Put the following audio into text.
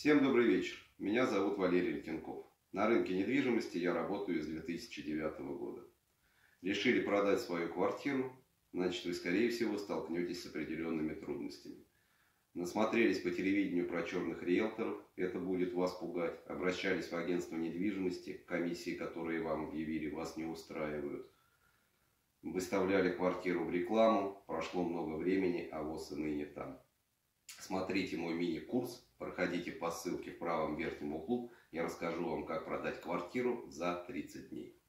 Всем добрый вечер. Меня зовут Валерий Летенков. На рынке недвижимости я работаю с 2009 года. Решили продать свою квартиру, значит вы скорее всего столкнетесь с определенными трудностями. Насмотрелись по телевидению про черных риэлторов, это будет вас пугать. Обращались в агентство недвижимости, комиссии, которые вам объявили, вас не устраивают. Выставляли квартиру в рекламу, прошло много времени, а вот и ныне там. Смотрите мой мини-курс, проходите по ссылке в правом верхнем углу, я расскажу вам, как продать квартиру за 30 дней.